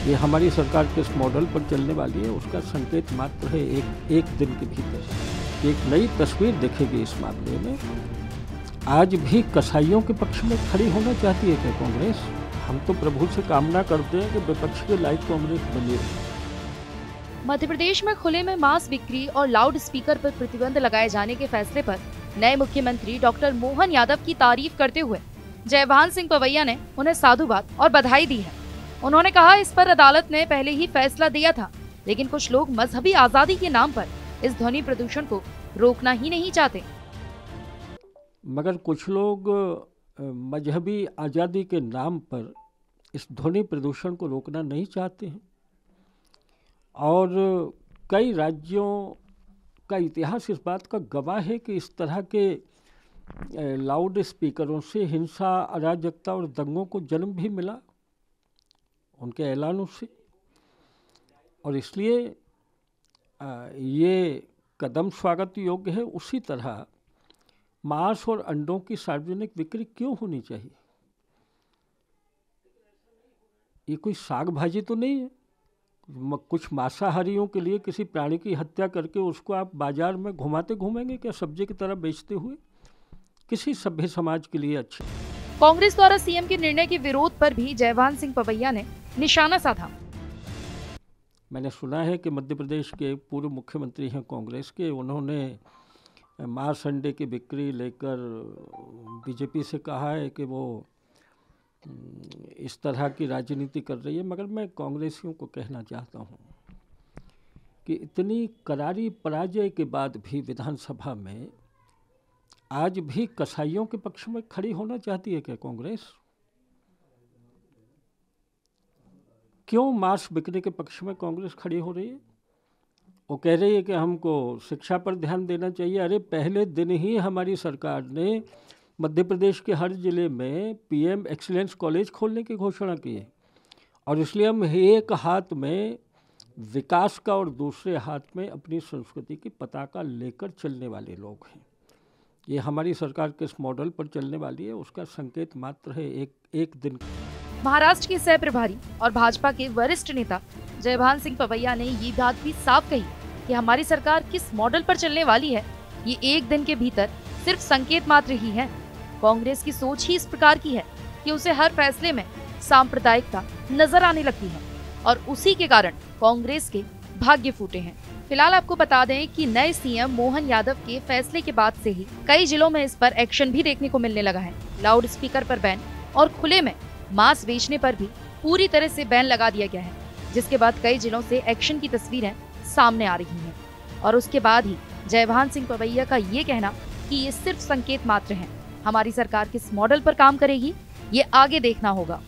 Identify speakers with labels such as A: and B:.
A: ये हमारी सरकार किस मॉडल पर चलने वाली है, उसका संकेत मात्र है एक एक दिन के भीतर एक नई तस्वीर दिखेगी इस मामले में। आज भी कसाईयों के पक्ष में खड़ी होना चाहती है क्या कांग्रेस? हम तो प्रभु से कामना करते हैं कि विपक्ष के लायक कांग्रेस बनी रहे।
B: मध्य प्रदेश में खुले में मांस बिक्री और लाउड स्पीकर पर प्रतिबंध लगाए जाने के फैसले पर नए मुख्यमंत्री डॉक्टर मोहन यादव की तारीफ़ करते हुए जयभान सिंह पवैया ने उन्हें साधुवाद और बधाई दी है। उन्होंने कहा, इस पर अदालत ने पहले ही फैसला दिया था, लेकिन कुछ लोग मजहबी आज़ादी के नाम पर इस ध्वनि प्रदूषण को रोकना ही नहीं चाहते।
A: मगर कुछ लोग मजहबी आज़ादी के नाम पर इस ध्वनि प्रदूषण को रोकना नहीं चाहते हैं। और कई राज्यों का इतिहास इस बात का गवाह है कि इस तरह के लाउड स्पीकरों से हिंसा, अराजकता और दंगों को जन्म भी मिला। उनके ऐलानों से और इसलिए ये कदम स्वागत योग्य है, उसी तरह मांस और अंडों की सार्वजनिक बिक्री क्यों होनी चाहिए? ये कोई साग भाजी तो नहीं है? कुछ मांसाहारियों के लिए किसी प्राणी की हत्या करके उसको आप बाज़ार में घुमाते घूमेंगे क्या, सब्ज़ी की तरह बेचते हुए? किसी सभ्य समाज के लिए अच्छे।
B: कांग्रेस द्वारा सीएम के निर्णय के विरोध पर भी जयवान सिंह पवैया ने निशाना साधा।
A: मैंने सुना है कि मध्य प्रदेश के पूर्व मुख्यमंत्री हैं कांग्रेस के। उन्होंने मांस अंडे की बिक्री लेकर बीजेपी से कहा है कि वो इस तरह की राजनीति कर रही है। मगर मैं कांग्रेसियों को कहना चाहता हूँ कि इतनी करारी पराजय के बाद भी विधानसभा में आज भी कसाईयों के पक्ष में खड़ी होना चाहती है क्या कांग्रेस? क्यों मांस बिकने के पक्ष में कांग्रेस खड़ी हो रही है? वो कह रही है कि हमको शिक्षा पर ध्यान देना चाहिए। अरे, पहले दिन ही हमारी सरकार ने मध्य प्रदेश के हर ज़िले में पीएम एक्सीलेंस कॉलेज खोलने की घोषणा की है। और इसलिए हम एक हाथ में विकास का और दूसरे हाथ में अपनी संस्कृति की पताका लेकर चलने वाले लोग हैं। ये हमारी सरकार किस मॉडल पर चलने वाली है, उसका संकेत मात्र है एक एक दिन
B: महाराष्ट्र के सह प्रभारी और भाजपा के वरिष्ठ नेता जयभान सिंह पवैया ने ये बात भी साफ़ कही कि हमारी सरकार किस मॉडल पर चलने वाली है। ये एक दिन के भीतर सिर्फ़ संकेत मात्र ही है। कांग्रेस की सोच ही इस प्रकार की है कि उसे हर फैसले में सांप्रदायिकता नज़र आने लगती है और उसी के कारण कांग्रेस के भाग्य फूटे हैं। फ़िलहाल आपको बता दें कि नए सीएम मोहन यादव के फैसले के बाद से ही कई जिलों में इस पर एक्शन भी देखने को मिलने लगा है। लाउड स्पीकर पर बैन और खुले में मांस बेचने पर भी पूरी तरह से बैन लगा दिया गया है, जिसके बाद कई जिलों से एक्शन की तस्वीरें सामने आ रही हैं। और उसके बाद ही जयभान सिंह पवैया का ये कहना कि ये सिर्फ़ संकेत मात्र हैं। हमारी सरकार किस मॉडल पर काम करेगी, ये आगे देखना होगा।